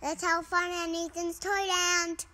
Let's have fun at Nathan's Toyland.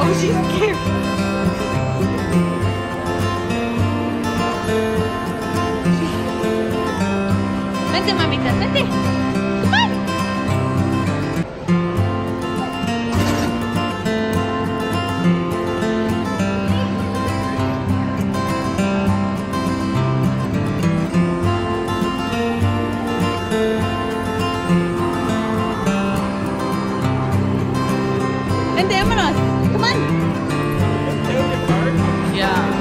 Oh, she's scared. Vente, mamita, vente. ya.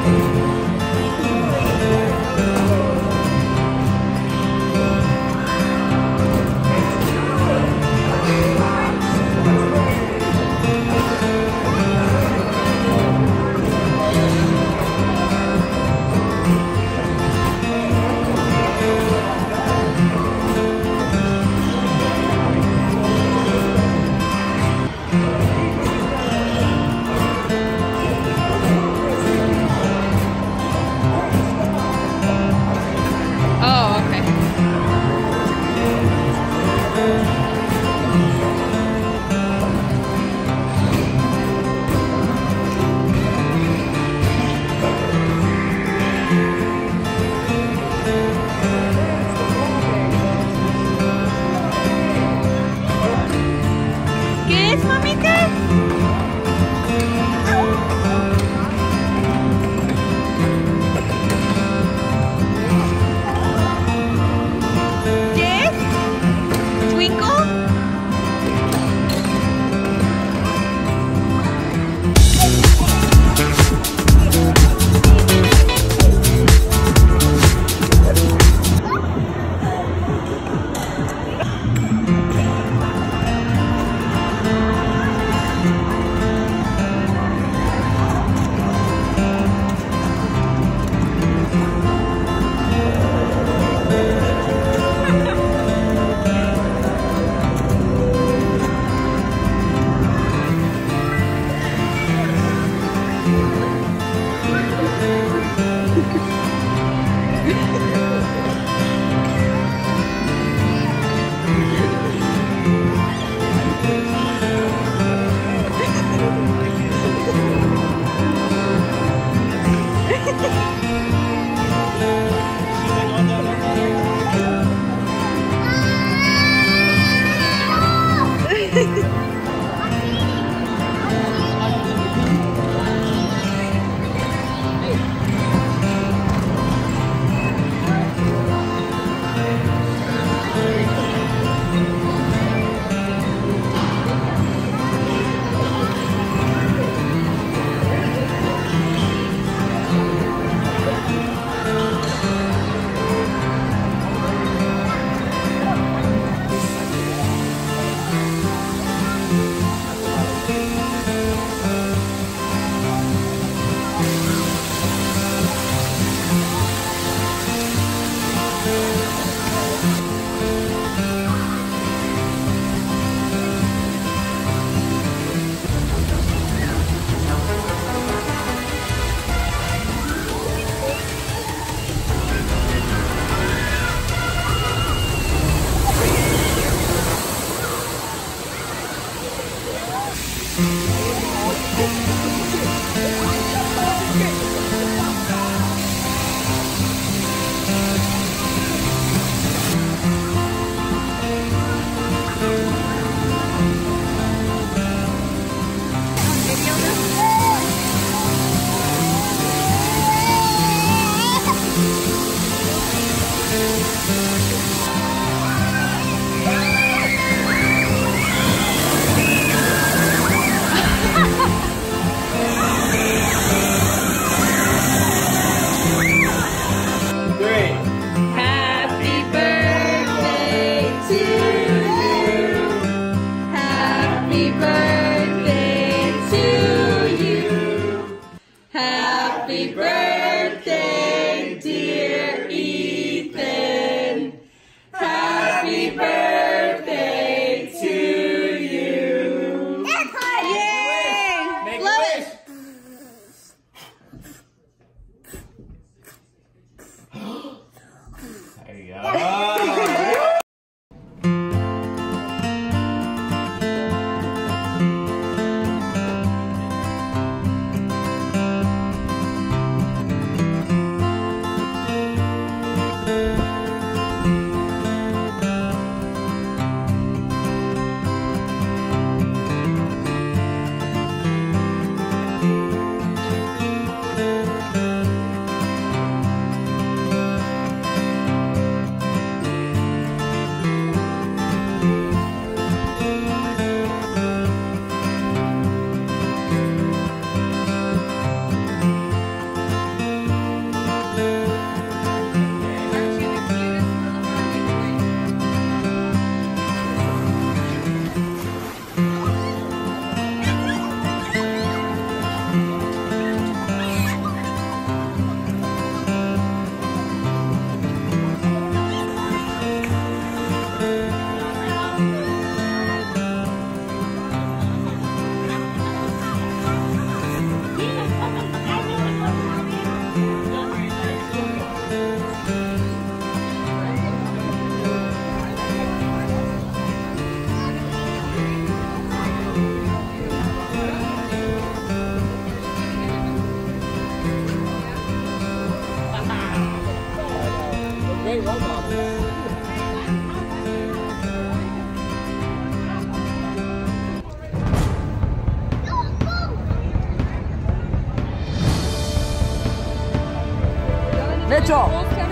Job.